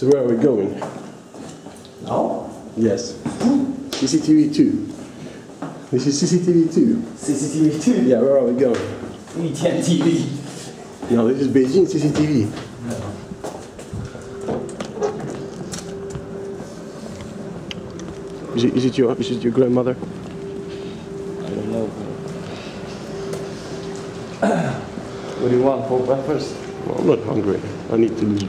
So where are we going? Now? Yes. CCTV 2. This is CCTV 2. CCTV 2. Yeah, where are we going? Weekend TV. No, this is Beijing CCTV. No. Is it, is it your is it your grandmother? I don't know. what do you want for breakfast? Well, I'm not hungry. I need to lose weight.